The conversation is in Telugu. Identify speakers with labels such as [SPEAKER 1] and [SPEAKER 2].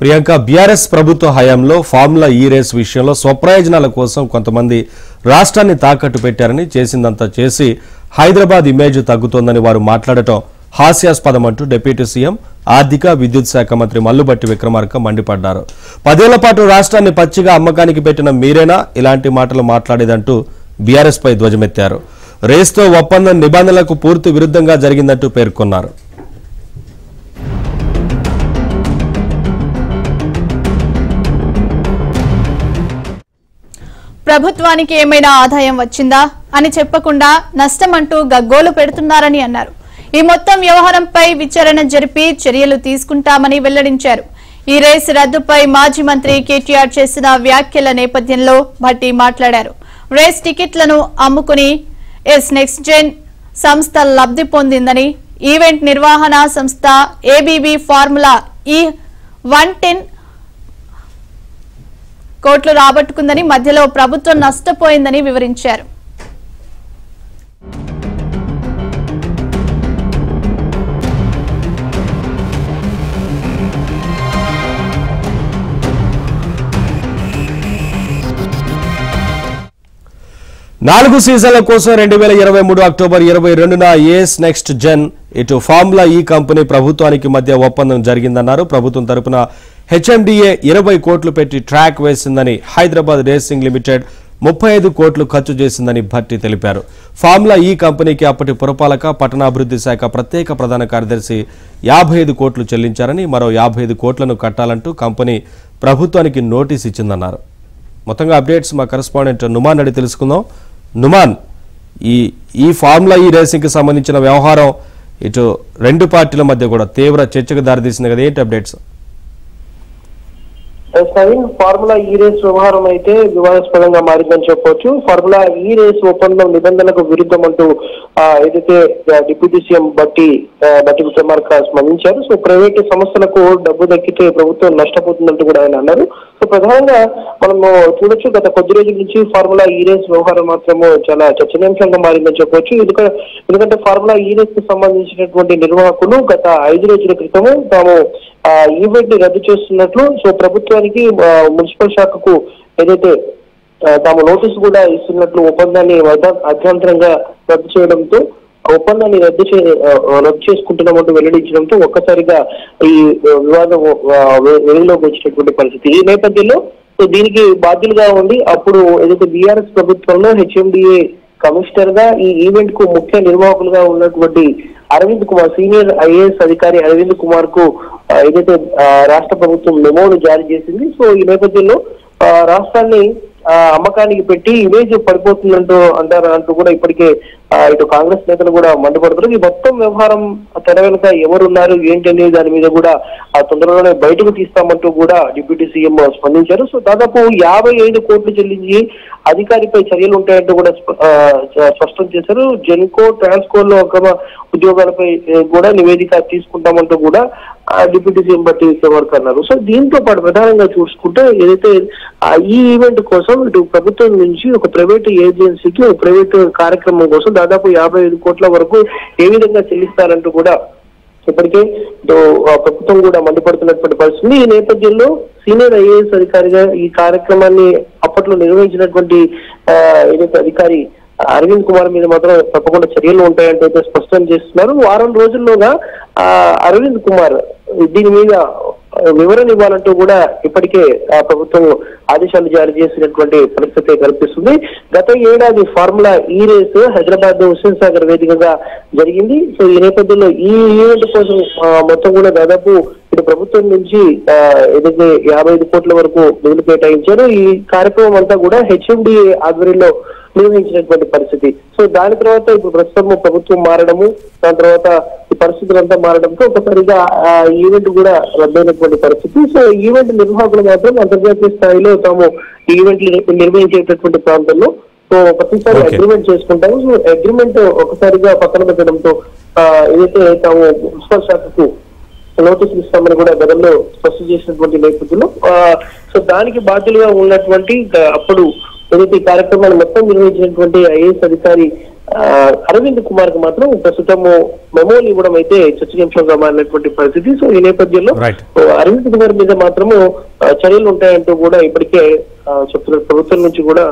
[SPEAKER 1] ప్రియాంక బీఆర్ఎస్ ప్రభుత్వ హయాంలో ఫార్ములా ఈ రేస్ విషయంలో స్వప్రయోజనాల కోసం కొంతమంది రాష్ట్రాన్ని తాకట్టు పెట్టారని చేసిందంతా చేసి హైదరాబాద్ ఇమేజ్ తగ్గుతోందని వారు మాట్లాడటం హాస్యాస్పదం అంటూ డిప్యూటీ సీఎం ఆర్థిక విద్యుత్ శాఖ మంత్రి మల్లుబట్టి విక్రమార్క మండిపడ్డారు. పదేళ్ళ పాటు రాష్ట్రాన్ని పచ్చిగా అమ్మకానికి పెట్టిన మీరేనా? ఇలాంటి మాటలు మాట్లాడేదంటూ బీఆర్ఎస్ పై ధ్వజమెత్తారు. రేస్తో ఒప్పందం నిబంధనలకు పూర్తి విరుద్ధంగా జరిగిందంటూ పేర్కొన్నారు.
[SPEAKER 2] ప్రభుత్వానికి ఏమైనా ఆదాయం వచ్చిందా అని చెప్పకుండా నష్టమంటూ గగ్గోలు పెడుతున్నారని అన్నారు. ఈ మొత్తం వ్యవహారంపై విచారణ జరిపి చర్యలు తీసుకుంటామని వెల్లడించారు. ఈ రేసు రద్దుపై మాజీ మంత్రి కేటీఆర్ చేసిన వ్యాఖ్యల నేపథ్యంలో భట్టి మాట్లాడారు. రేస్ టికెట్లను అమ్ముకుని ఎస్ నెక్స్ట్ జెన్ సంస్థ లబ్ధి పొందిందని ఈవెంట్ నిర్వహణ సంస్థ ABB formula E one ten కోట్లు రాబట్టుకుందని మధ్యలో ప్రభుత్వం నష్టపోయిందని వివరించారు.
[SPEAKER 1] నాలుగు సీజన్ల కోసం రెండు వేల ఇరవై మూడు అక్టోబర్ ఇరవై రెండున ఏస్ నెక్స్ట్ జెన్ ఇటు ఫార్ములా ఈ కంపెనీ ప్రభుత్వానికి మధ్య ఒప్పందం జరిగిందన్నారు. ప్రభుత్వం తరపున హెచ్ఎండిఏ ఇరవై కోట్లు పెట్టి ట్రాక్ వేసిందని హైదరాబాద్ రేసింగ్ లిమిటెడ్ ముప్పై ఐదు కోట్లు ఖర్చు చేసిందని భట్టి తెలిపారు. ఫార్ములా ఈ కంపెనీకి అప్పటి పురపాలక పట్టణాభివృద్ధి శాఖ ప్రత్యేక ప్రధాన కార్యదర్శి యాభై ఐదు కోట్లు చెల్లించారని మరో యాభై ఐదు కోట్లను కట్టాలంటూ కంపెనీ ప్రభుత్వానికి నోటీస్ ఇచ్చిందన్నారు. మొత్తంగా అప్డేట్స్ మా కరెస్పాండెంట్ నుమాన్ అడిగి తెలుసుకుందాం. నుమాన్ ఈ ఈ ఫార్ములా ఈ రేసింగ్కి సంబంధించిన వ్యవహారం ఇటు రెండు పార్టీల మధ్య కూడా తీవ్ర చర్చకు దారితీసింది కదా ఏంటి అప్డేట్స్?
[SPEAKER 3] సైన్ ఫార్ములా ఈ రేస్ వ్యవహారం అయితే వివాదాస్పదంగా మారిందని చెప్పొచ్చు. ఫార్ములా ఈ రేస్ ఒప్పందం నిబంధనలకు విరుద్ధం అంటూ ఏదైతే డిప్యూటీ సీఎం బట్టి బట్టి విక్రమార్క స్పందించారు. సో ప్రైవేటు సంస్థలకు డబ్బు దక్కితే ప్రభుత్వం నష్టపోతుందంటూ కూడా ఆయన అన్నారు. సో ప్రధానంగా మనము చూడొచ్చు గత కొద్ది రోజుల నుంచి ఫార్ములా ఈ రేస్ వ్యవహారం మాత్రము చాలా చర్చనీయాంశంగా మారిందని చెప్పొచ్చు. ఎందుకంటే ఎందుకంటే ఫార్ములా ఈ రేస్కు సంబంధించినటువంటి నిర్వాహకులు గత ఐదు రోజుల క్రితము తాము ఈవెంట్ని రద్దు చేస్తున్నట్లు సో ప్రభుత్వానికి మున్సిపల్ శాఖకు ఏదైతే తాము నోటీసు కూడా ఇస్తున్నట్లు ఒప్పందాన్ని వద్ద- రద్దు చేయడంతో ఒప్పందాన్ని రద్దు చే రద్దు చేసుకుంటున్నామంటూ వెల్లడించడంతో ఒక్కసారిగా ఈ వివాదం వెలుగులోకి వచ్చినటువంటి పరిస్థితి. ఈ నేపథ్యంలో సో దీనికి బాధ్యులుగా ఉండి అప్పుడు ఏదైతే బీఆర్ఎస్ ప్రభుత్వంలో హెచ్ఎండిఏ కమిషనర్గా ఈ ఈవెంట్కు ముఖ్య నిర్వాహకులుగా ఉన్నటువంటి అరవింద్ కుమార్ సీనియర్ ఐఏఎస్ అధికారి అరవింద్ కుమార్కు ఏదైతే రాష్ట్ర ప్రభుత్వం మెమోను జారీ చేసింది సో ఈ నేపథ్యంలో ఆ, రాష్ట్రాన్ని ఆ, అమ్మకానికి పెట్టి ఇమేజ్ పడిపోతుందంటూ అంటారు అంటూ కూడా ఇప్పటికే ఇటు కాంగ్రెస్ నేతలు కూడా మండిపడుతున్నారు. ఈ మొత్తం వ్యవహారం తెర వెనుక ఎవరున్నారు ఏంటి అనేది దాని మీద కూడా ఆ తొందరలోనే బయటకు తీస్తామంటూ కూడా డిప్యూటీ సీఎం స్పందించారు. సో దాదాపు యాభై ఐదు కోట్లు చెల్లించి అధికారిపై చర్యలు ఉంటాయంటూ కూడా స్పష్టం చేశారు. జెన్కో ట్రాన్స్కో లో అక్రమ ఉద్యోగాలపై కూడా నివేదిక తీసుకుంటామంటూ కూడా ఆ, డిప్యూటీ సీఎం బట్టి విక్రమార్క అన్నారు. సో దీంతో పాటు ప్రధానంగా చూసుకుంటే ఏదైతే ఈ ఈవెంట్ కోసం ఇటు ప్రభుత్వం నుంచి ఒక ప్రైవేట్ ఏజెన్సీకి ఒక ప్రైవేట్ కార్యక్రమం కోసం దాదాపు యాభై ఐదు కోట్ల వరకు ఏ విధంగా చెల్లిస్తారంటూ కూడా ఇప్పటికే ప్రభుత్వం కూడా మండిపడుతున్నటువంటి పరిస్థితి. ఈ నేపథ్యంలో సీనియర్ ఐఏఎస్ అధికారిగా ఈ కార్యక్రమాన్ని అప్పట్లో నిర్వహించినటువంటి ఏదైతే అధికారి అరవింద్ కుమార్ మీద మాత్రం తప్పకుండా చర్యలు ఉంటాయంటే అయితే స్పష్టం చేస్తున్నారు. వారం రోజుల్లోగా అరవింద్ కుమార్ దీని మీద వివరణ ఇవ్వాలంటూ కూడా ఇప్పటికే ఆ ప్రభుత్వం ఆదేశాలు జారీ చేసినటువంటి పరిస్థితి కల్పిస్తుంది. గత ఏడాది formula E race Hyderabad Hussain Sagar వేదికగా జరిగింది. సో ఈ నేపథ్యంలో ఈ ఈవెంట్ కోసం మొత్తం కూడా దాదాపు ఇటు ప్రభుత్వం నుంచి ఏదైతే యాభై ఐదు కోట్ల వరకు నిధులు కేటాయించారు ఈ కార్యక్రమం అంతా కూడా హెచ్ఎండిఏ ఆధ్వర్యంలో నిర్వహించినటువంటి పరిస్థితి. సో దాని తర్వాత ఇప్పుడు ప్రస్తుతం ప్రభుత్వం మారడము దాని తర్వాత పరిస్థితులంతా మారడంతో ఒకసారిగా ఆ ఈవెంట్ కూడా రద్దయినటువంటి పరిస్థితి సో ఈవెంట్ నిర్వాహకులు మాత్రం అంతర్జాతీయ స్థాయిలో తాము ఈవెంట్ నిర్వహించేటటువంటి ప్రాంతంలో సో ప్రతిసారి. అగ్రిమెంట్ చేసుకుంటాము సో అగ్రిమెంట్ ఒకసారిగా పక్కన పెట్టడంతో ఆ, ఏదైతే తాము మున్సిపల్ శాఖకు నోటీసులు ఇస్తామని కూడా గతంలో స్పష్టం చేసినటువంటి నేపథ్యంలో ఆ, సో దానికి బాధ్యులుగా ఉన్నటువంటి అప్పుడు ఏదైతే ఈ కార్యక్రమాన్ని మొత్తం నిర్వహించినటువంటి ఐఏఎస్ అధికారి అరవింద్ కుమార్కు మాత్రం ప్రస్తుతము మెమోలు ఇవ్వడం అయితే చర్చనీయాంశంగా మారినటువంటి పరిస్థితి. సో ఈ నేపథ్యంలో అరవింద్ కుమార్ మీద మాత్రము చర్యలు ఉంటాయంటూ కూడా ఇప్పటికే ఆ, చెప్తున్నారు. ప్రభుత్వం నుంచి కూడా